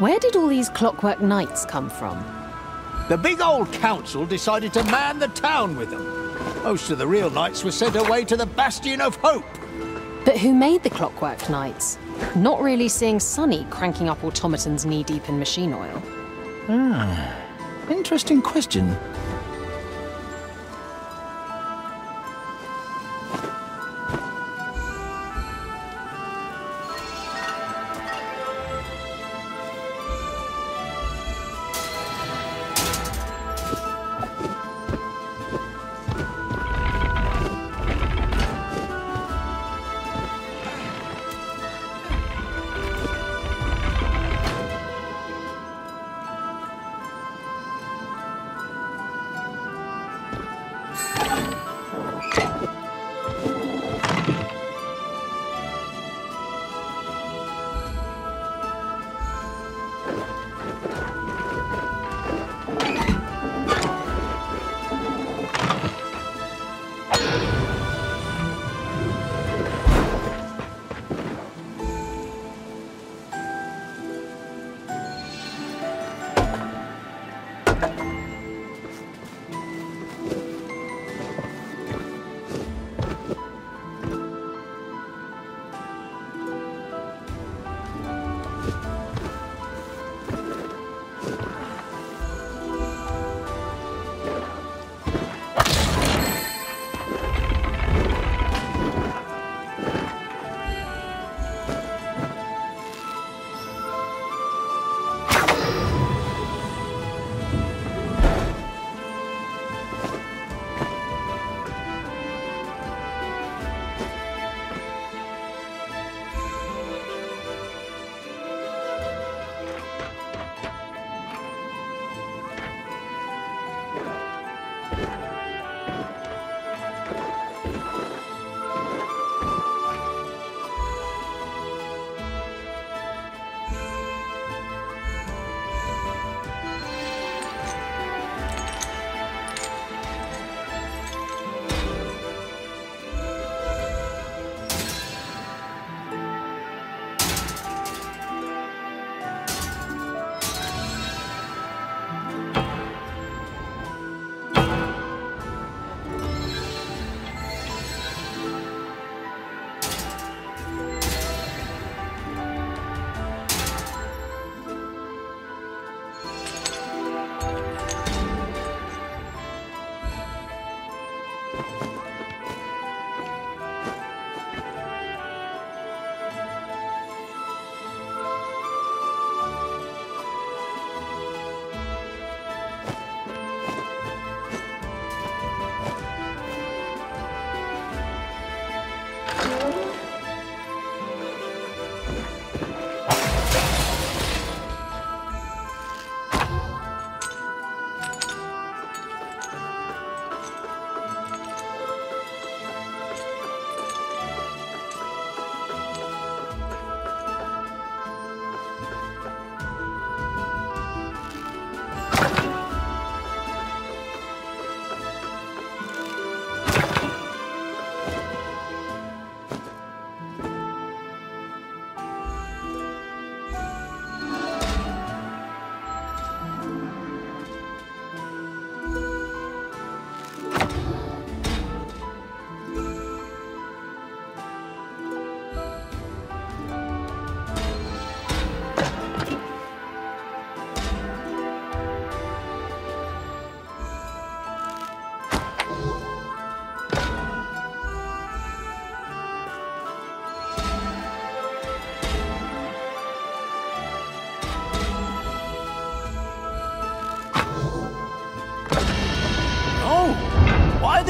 Where did all these clockwork knights come from? The big old council decided to man the town with them. Most of the real knights were sent away to the Bastion of Hope. But who made the clockwork knights? Not really seeing Sonny cranking up automatons knee-deep in machine oil. Ah, interesting question.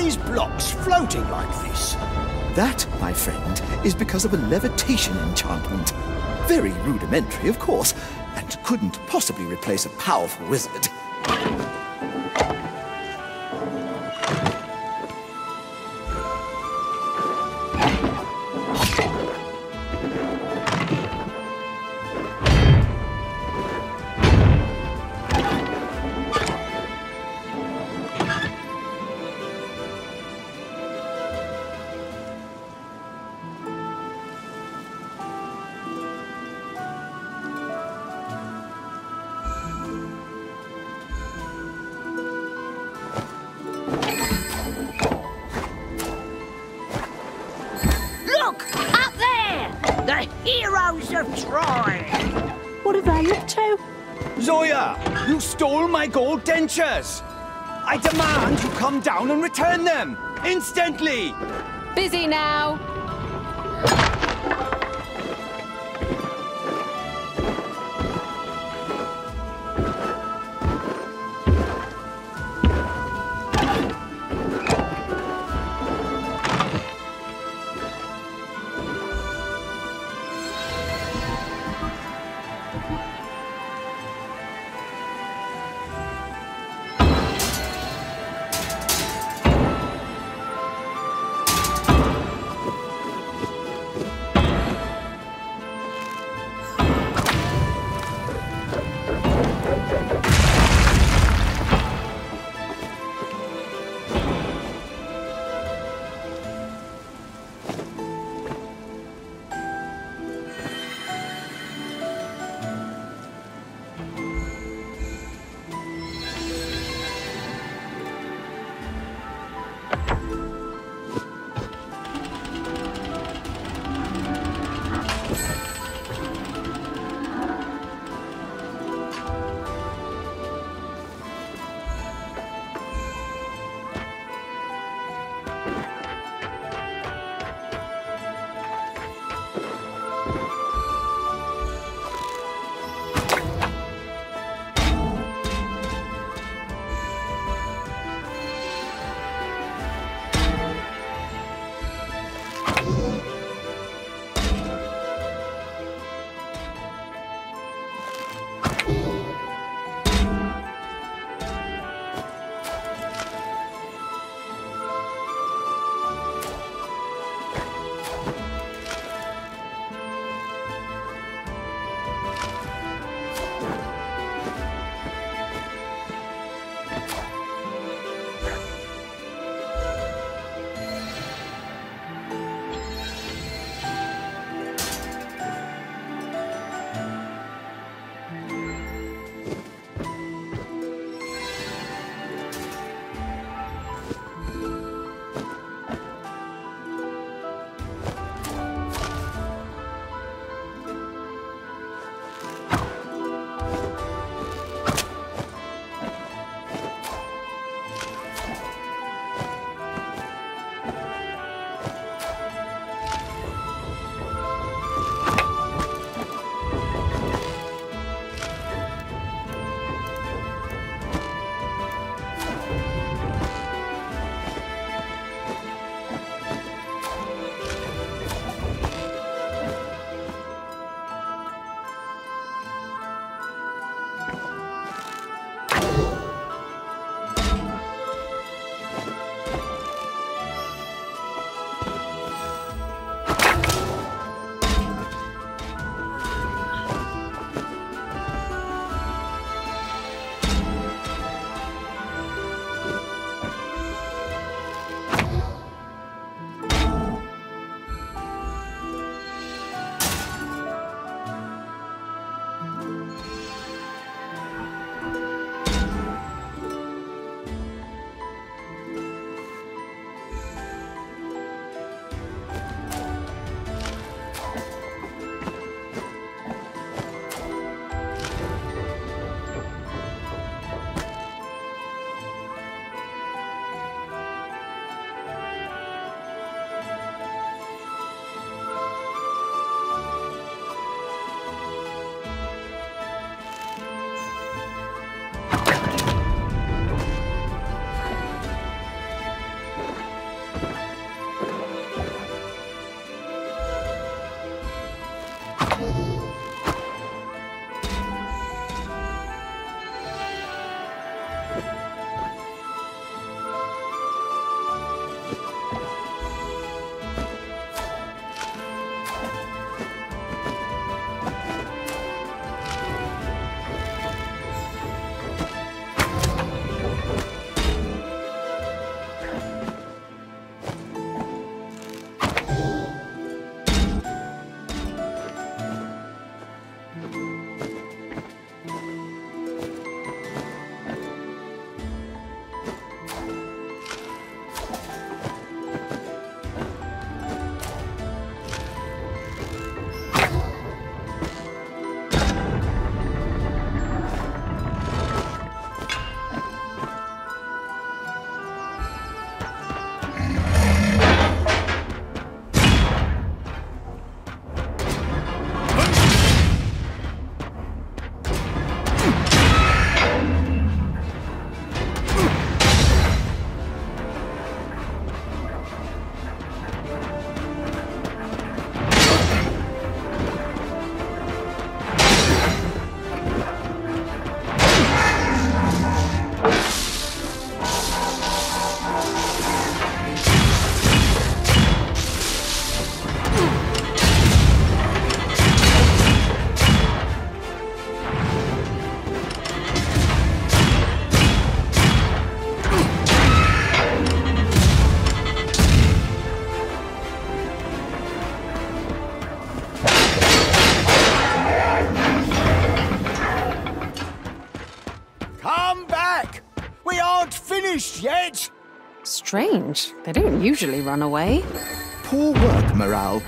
These blocks floating like this? That, my friend, is because of a levitation enchantment. Very rudimentary, of course, and couldn't possibly replace a powerful wizard. Gold dentures! I demand you come down and return them! Instantly! Busy now. Strange. They don't usually run away. Poor work morale.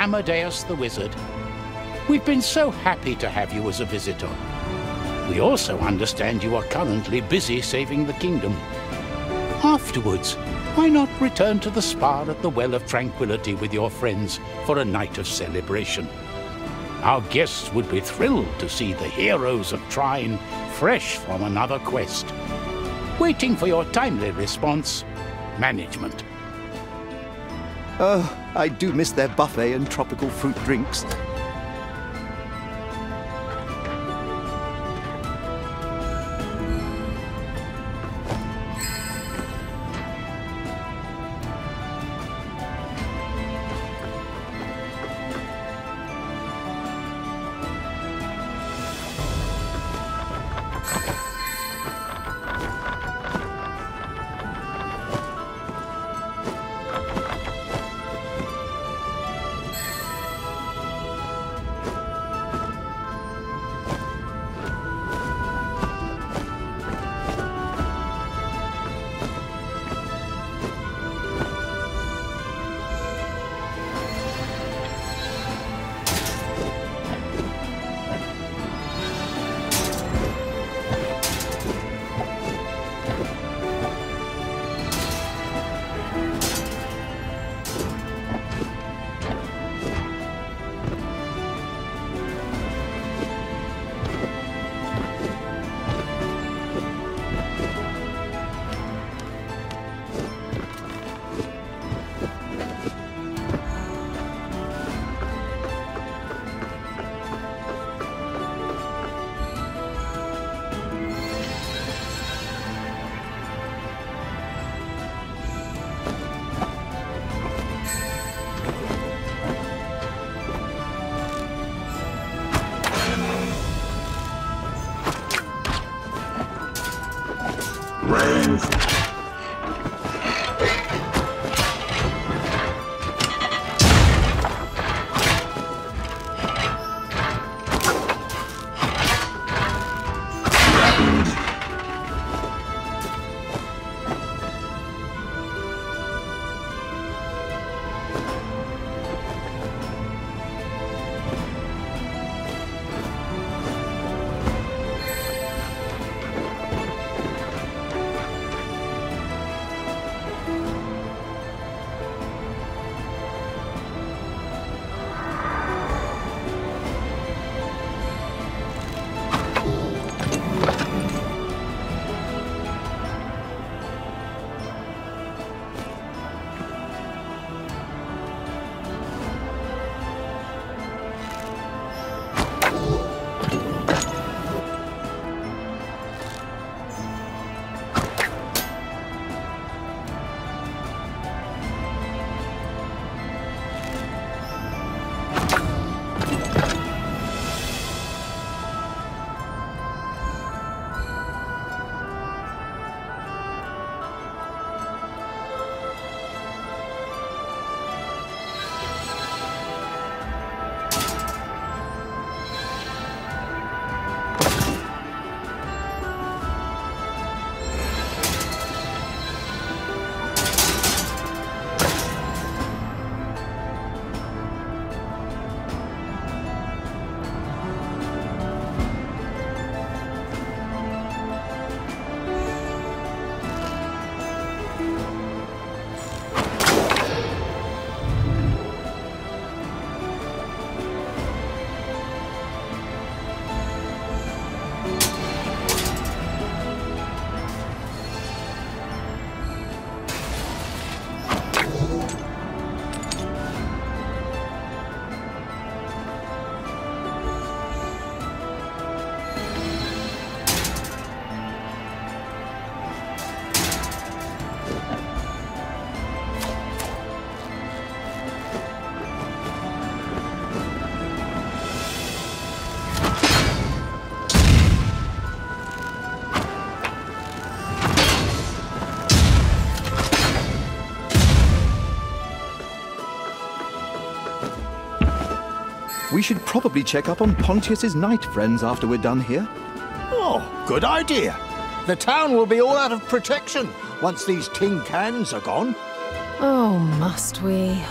Amadeus the Wizard, we've been so happy to have you as a visitor. We also understand you are currently busy saving the kingdom. Afterwards, why not return to the spa at the Well of Tranquility with your friends for a night of celebration? Our guests would be thrilled to see the heroes of Trine fresh from another quest. Waiting for your timely response, Management. Oh, I do miss their buffet and tropical fruit drinks. We should probably check up on Pontius's knight friends after we're done here. Oh, good idea. The town will be all out of protection once these tin cans are gone. Oh, must we?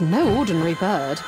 Was no ordinary bird.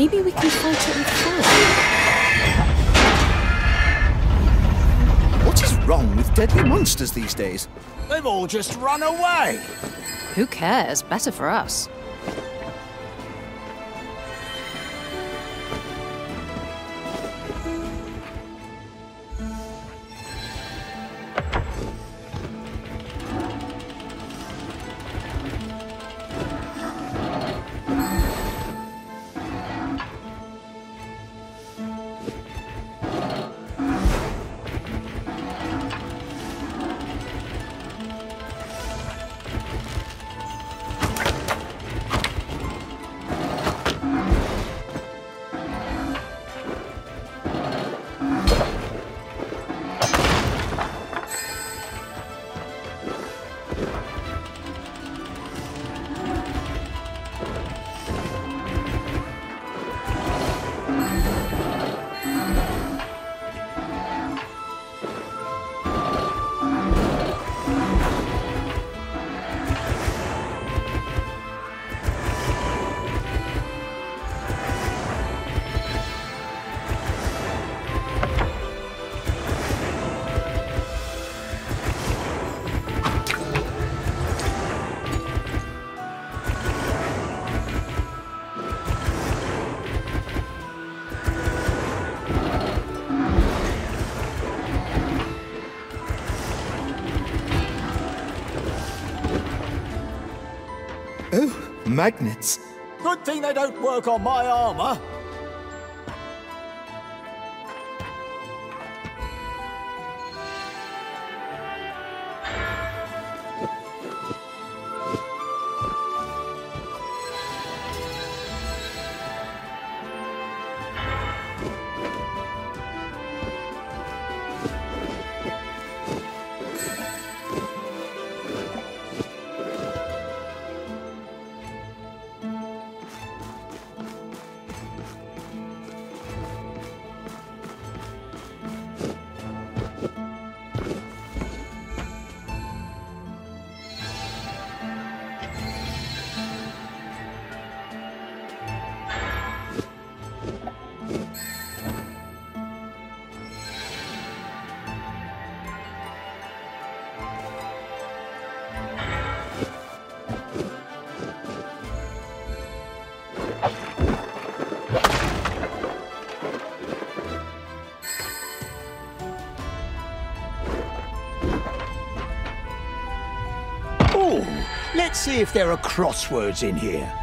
Maybe we can fight it with fire. What is wrong with deadly monsters these days? They've all just run away. Who cares? Better for us. Magnets. Good thing they don't work on my armor. Let's see if there are crosswords in here.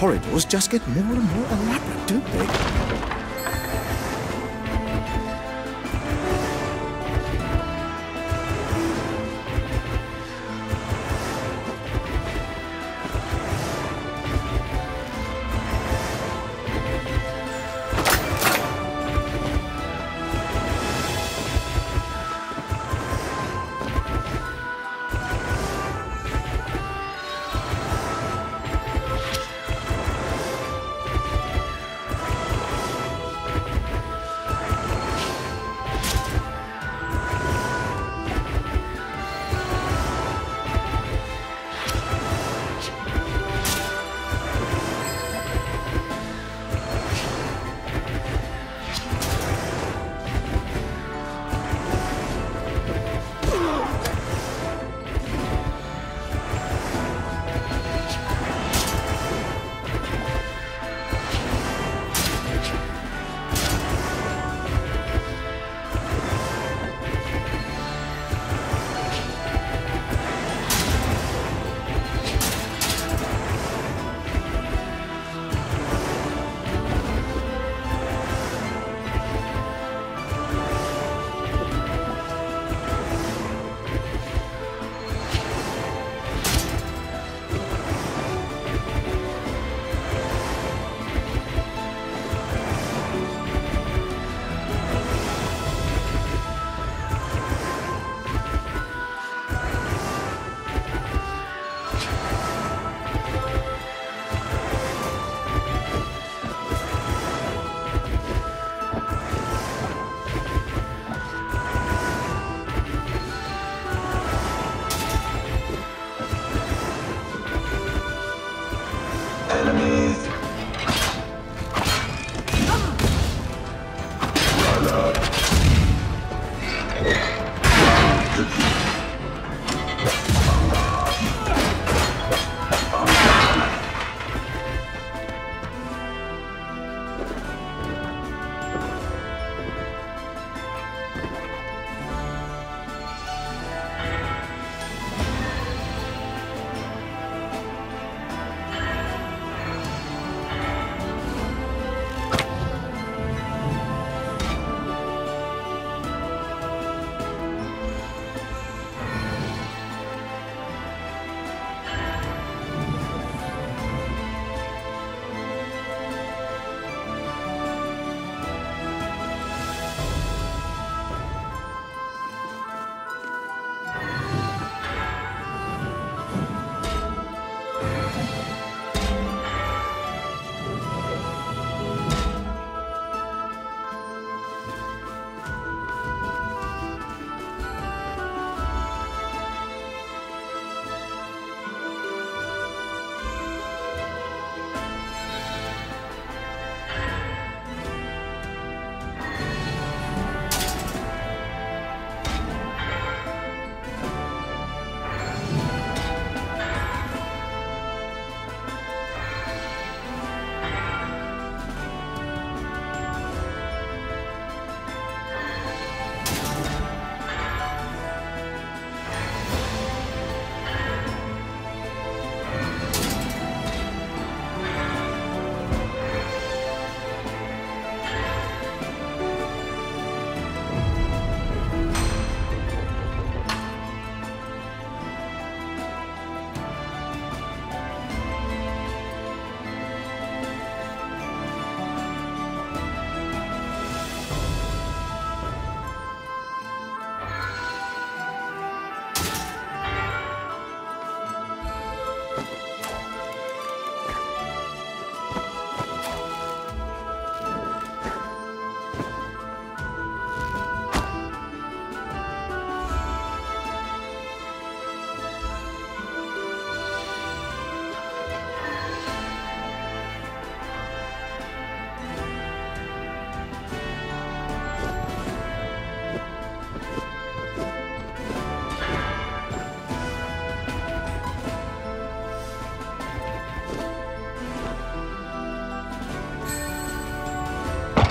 Corridors just get more and more elaborate, don't they?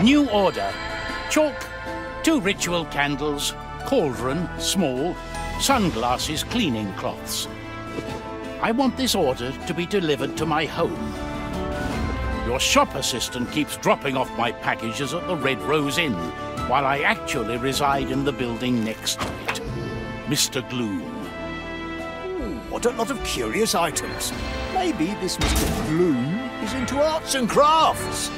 New order. Chalk, two ritual candles, cauldron, small, sunglasses, cleaning cloths. I want this order to be delivered to my home. Your shop assistant keeps dropping off my packages at the Red Rose Inn, while I actually reside in the building next to it. Mr. Gloom. What a lot of curious items. Maybe this Mr. Gloom is into arts and crafts.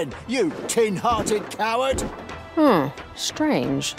Then, you tin-hearted coward! Hmm, strange.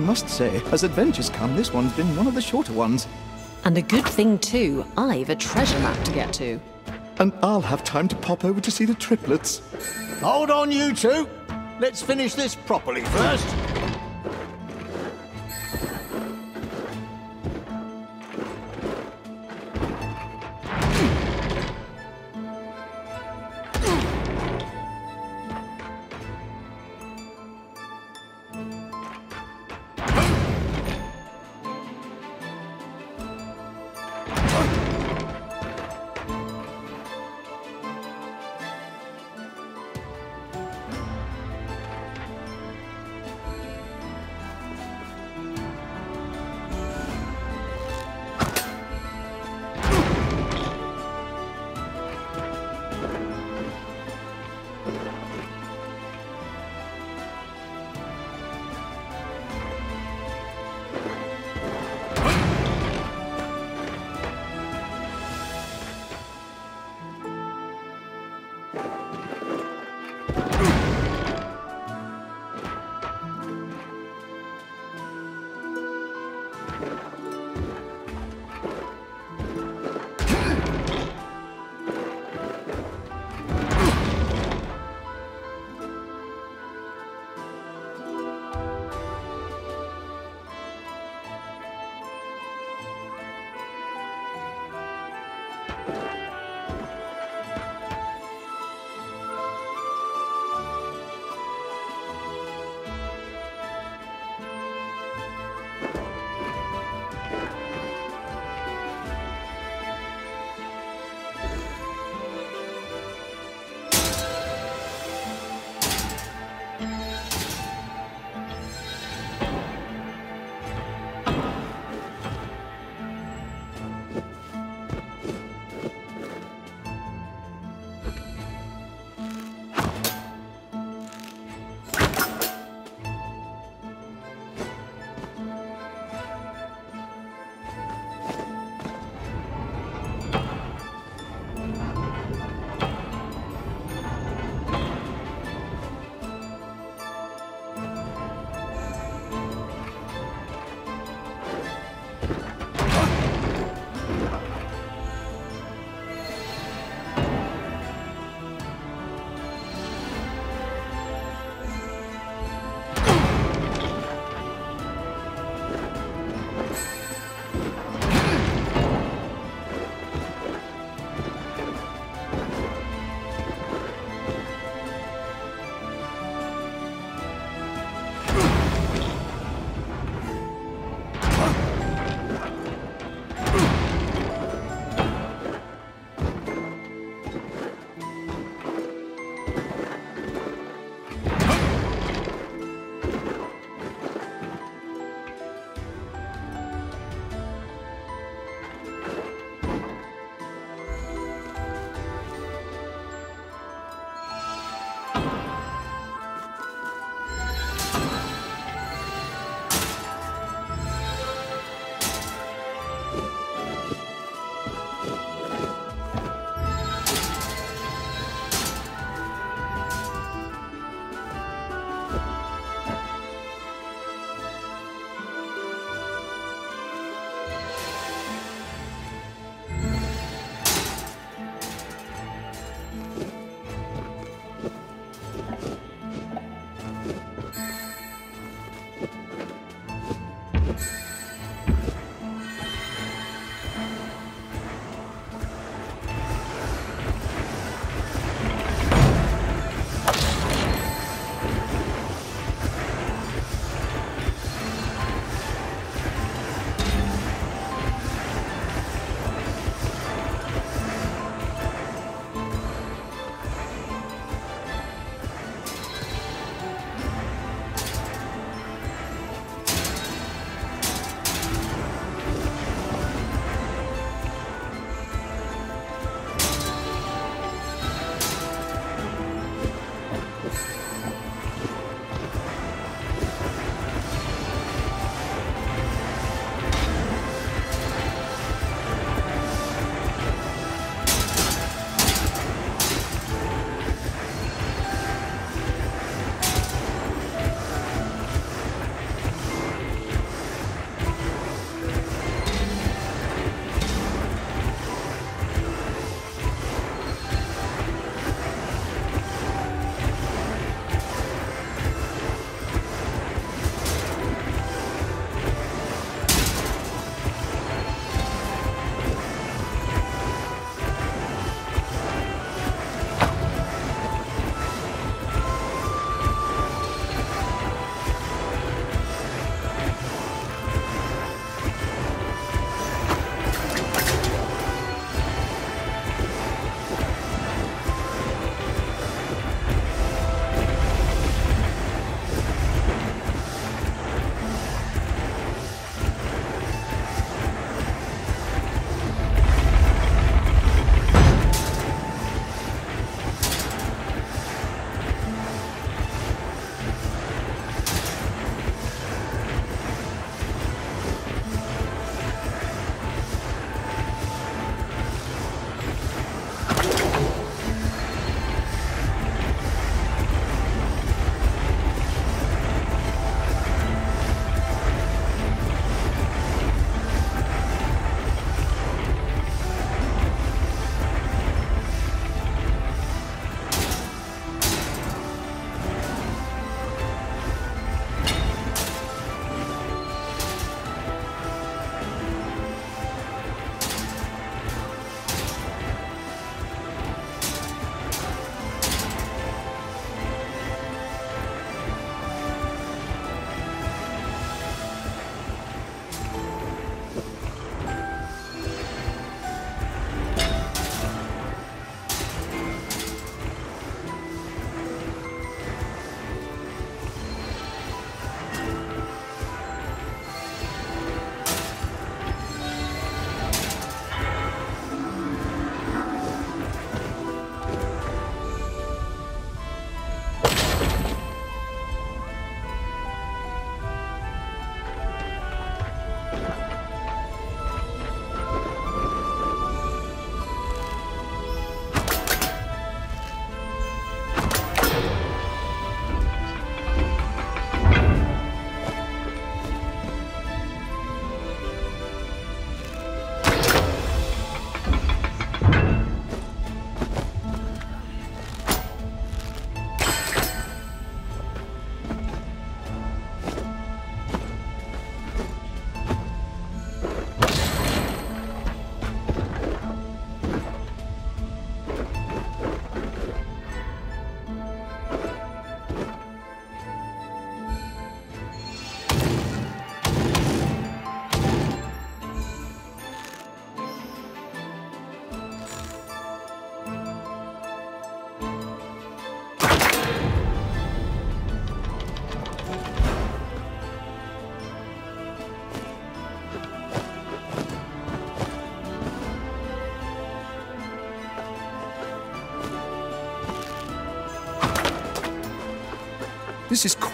I must say, as adventures come, this one's been one of the shorter ones. And a good thing too, I've a treasure map to get to. And I'll have time to pop over to see the triplets. Hold on, you two. Let's finish this properly first.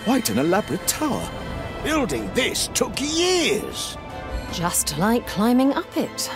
Quite an elaborate tower. Building this took years. Just like climbing up it.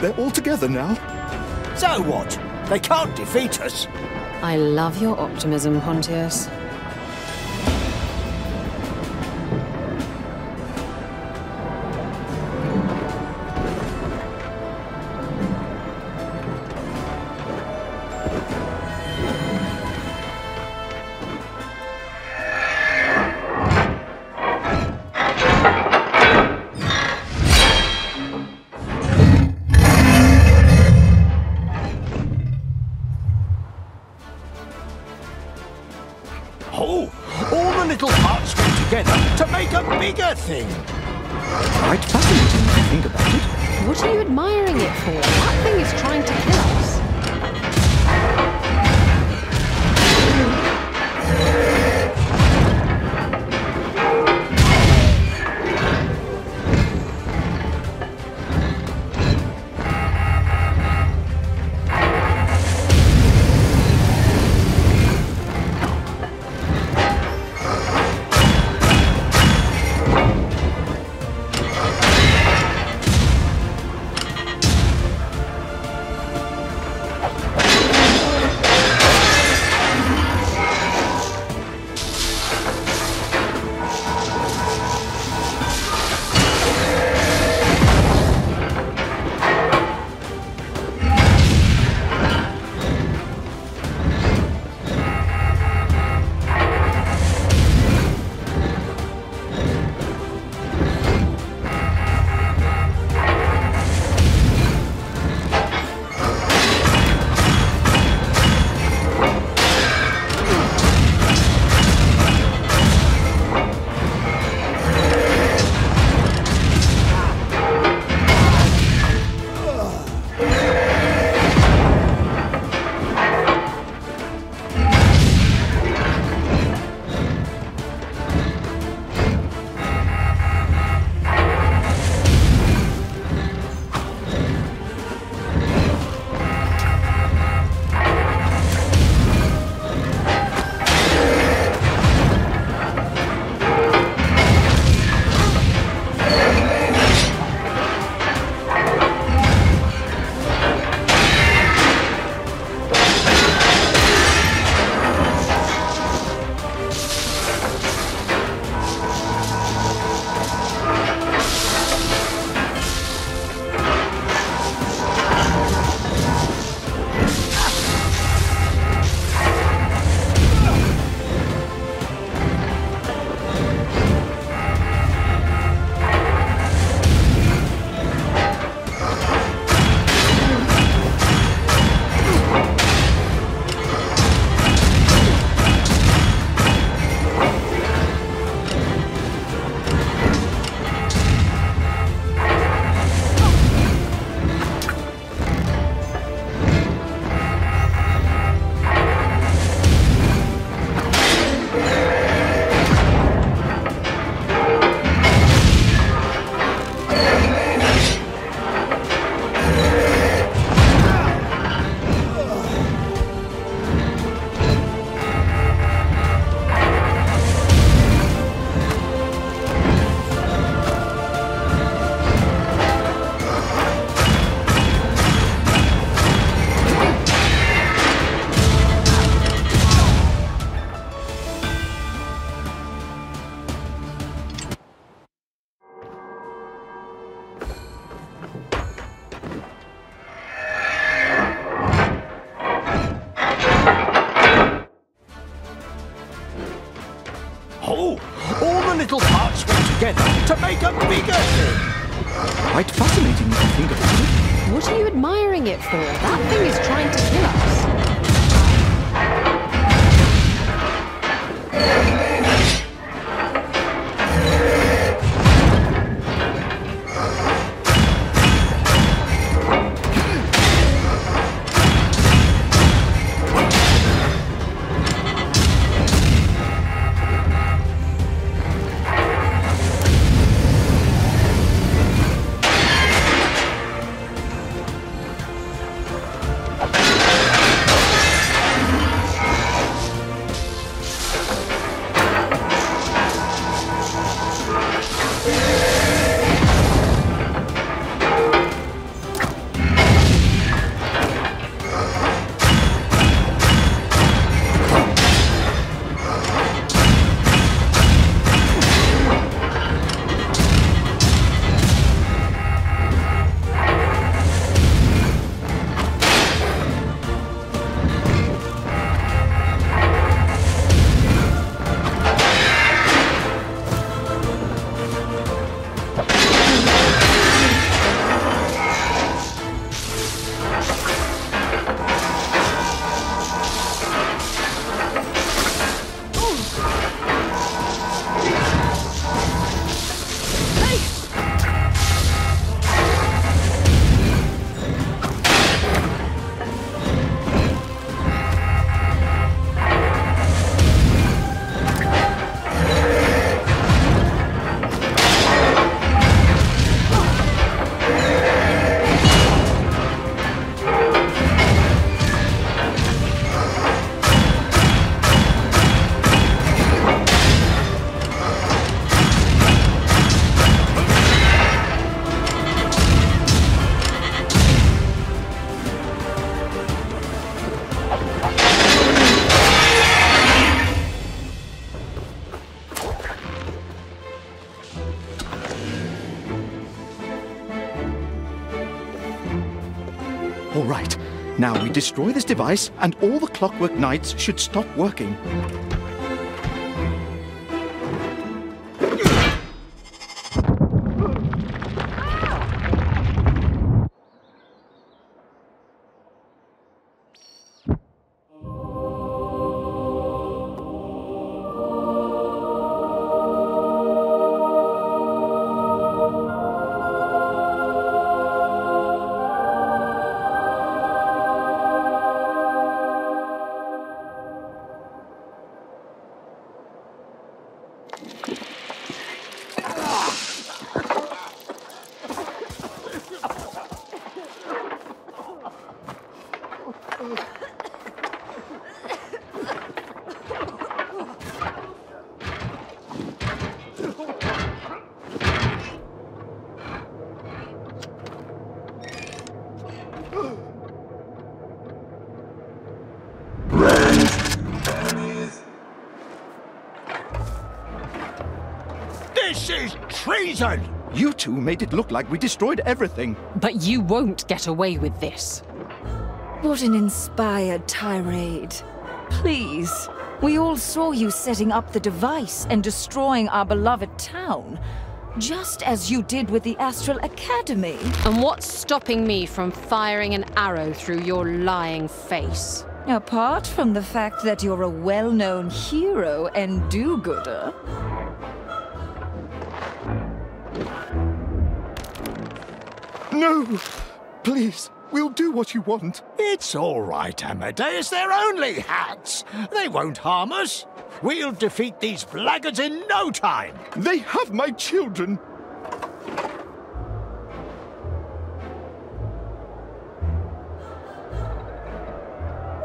They're all together now. So what? They can't defeat us. I love your optimism, Pontius. Bigger thing. Quite fascinating if you think about it. What are you admiring it for? That thing is trying to kill us. For? That Now we destroy this device, and all the Clockwork Knights should stop working. Treason! You two made it look like we destroyed everything. But you won't get away with this. What an inspired tirade. Please, we all saw you setting up the device and destroying our beloved town. Just as you did with the Astral Academy. And what's stopping me from firing an arrow through your lying face? Apart from the fact that you're a well-known hero and do-gooder. Please, we'll do what you want. It's all right, Amadeus. They're only hats. They won't harm us. We'll defeat these blackguards in no time. They have my children.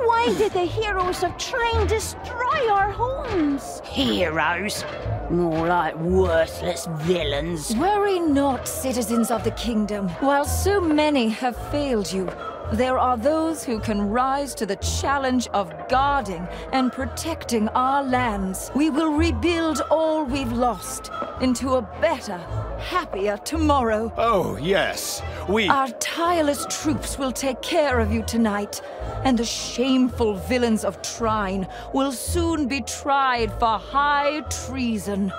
Why did the heroes of Trine destroy our homes? Heroes? More like worthless villains. Worry not, citizens of the kingdom. While so many have failed you, There are those who can rise to the challenge of guarding and protecting our lands. We will rebuild all we've lost into a better, happier tomorrow. Oh, yes. We... Our tireless troops will take care of you tonight, and the shameful villains of Trine will soon be tried for high treason.